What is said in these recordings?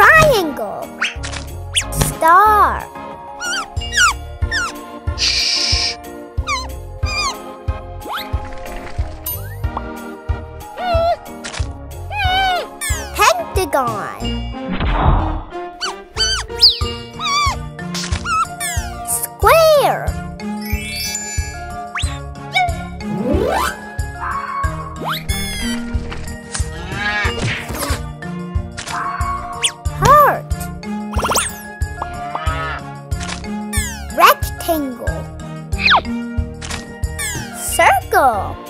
Triangle. そ。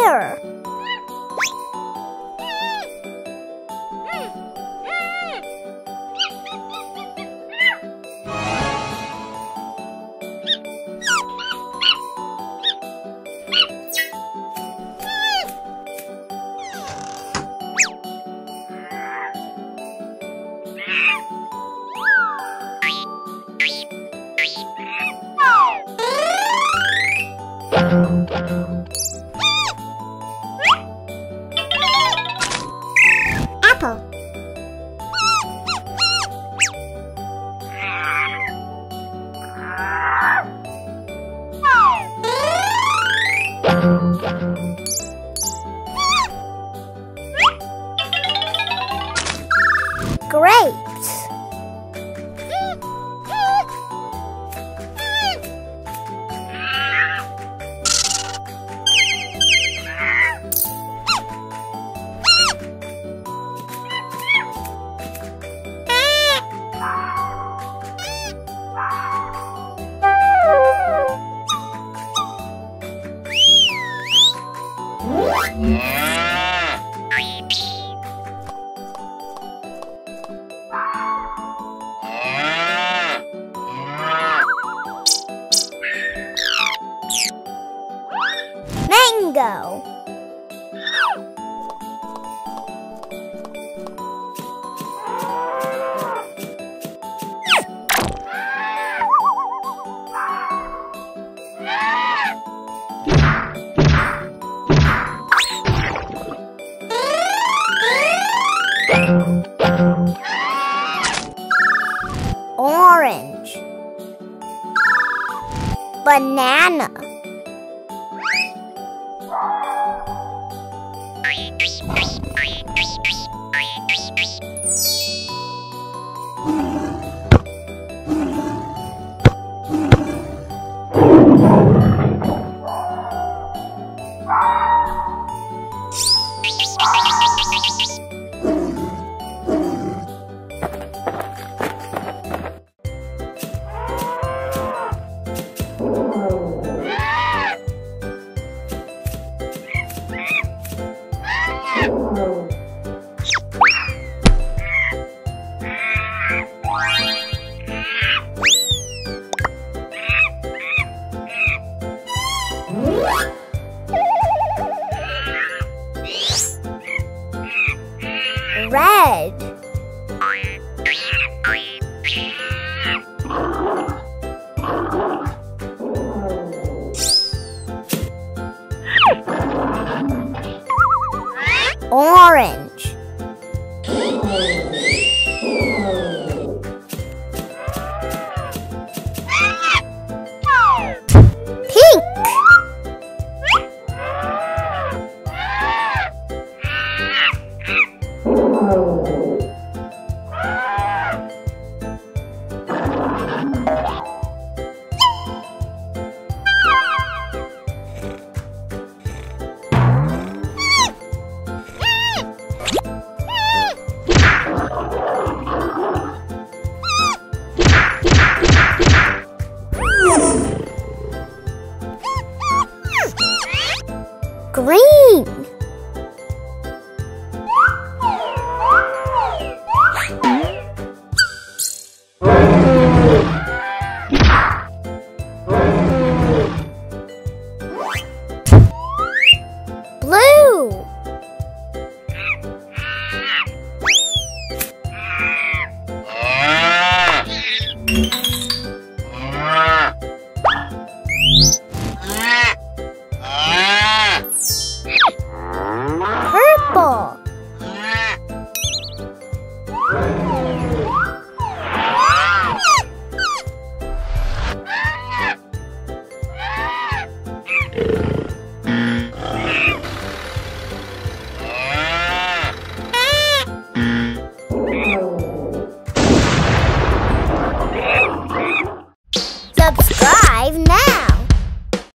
Pear. Banana. orange. green.